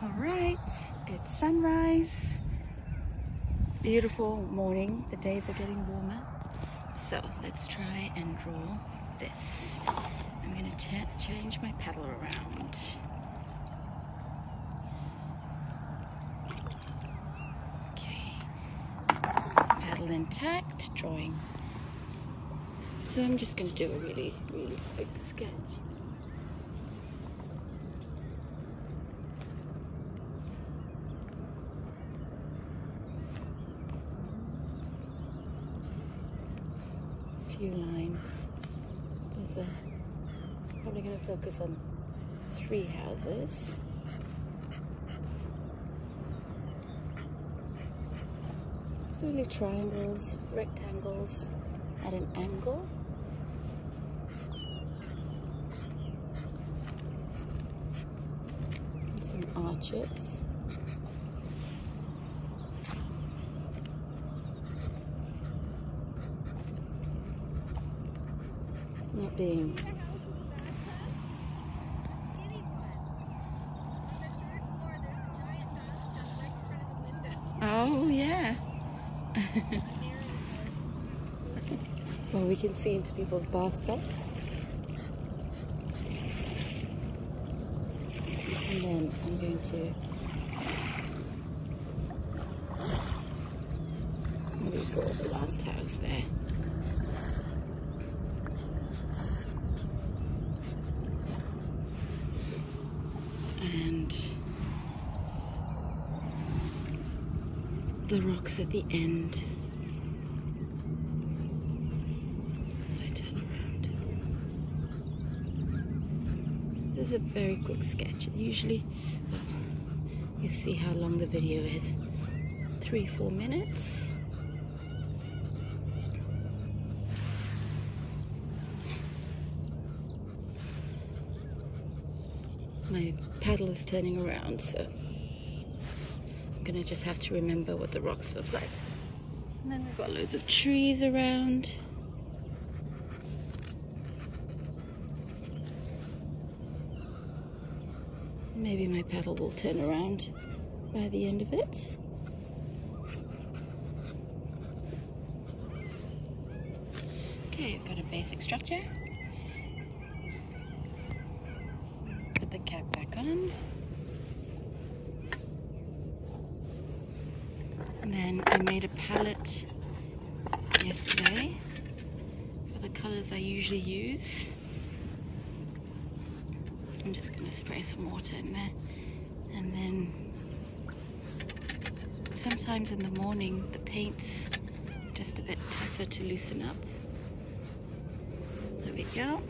All right, it's sunrise. Beautiful morning. The days are getting warmer. So let's try and draw this. I'm gonna change my paddle around. Okay, paddle intact, drawing. So I'm just gonna do a really, really quick sketch. Few lines. There's a, probably going to focus on three houses. It's really triangles, rectangles at an angle. And some arches. Not being Oh yeah. well, we can see into people's bathtubs. And then I'm going to maybe draw the last house there. And the rocks at the end. This is a very quick sketch. Usually, you see how long the video is. Three, four minutes. My paddle is turning around, so I'm gonna just have to remember what the rocks look like. And then we've got loads of trees around. Maybe my paddle will turn around by the end of it. Okay, I've got a basic structure. Back on. And then I made a palette yesterday for the colors I usually use. I'm just going to spray some water in there. And then sometimes in the morning the paint's just a bit tougher to loosen up. There we go.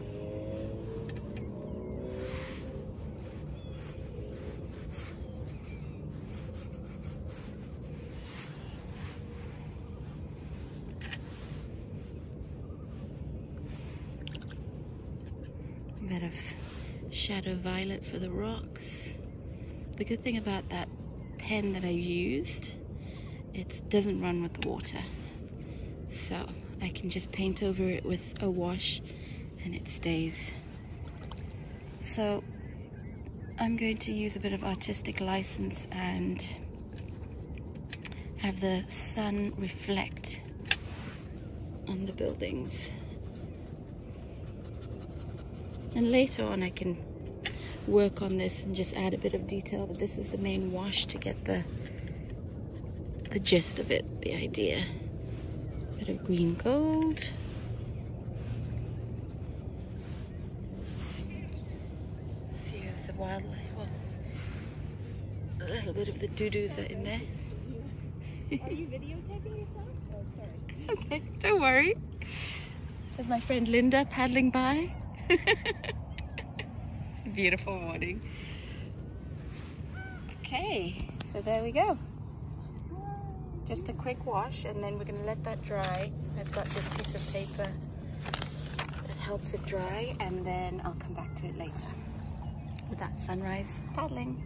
Bit of shadow violet for the rocks. The good thing about that pen that I used, it doesn't run with the water. So I can just paint over it with a wash and it stays. So I'm going to use a bit of artistic license and have the sun reflect on the buildings. And later on I can work on this and just add a bit of detail, but this is the main wash to get the the gist of it, the idea. a Bit of green gold. A few of the wildlife, well, a little bit of the doo-doos are in there. Are you videotaping yourself? Oh, sorry. It's okay, don't worry. There's my friend Linda paddling by. It's a beautiful morning. Okay, so there we go. Just a quick wash and then we're going to let that dry. I've got this piece of paper that helps it dry and then I'll come back to it later with that sunrise paddling.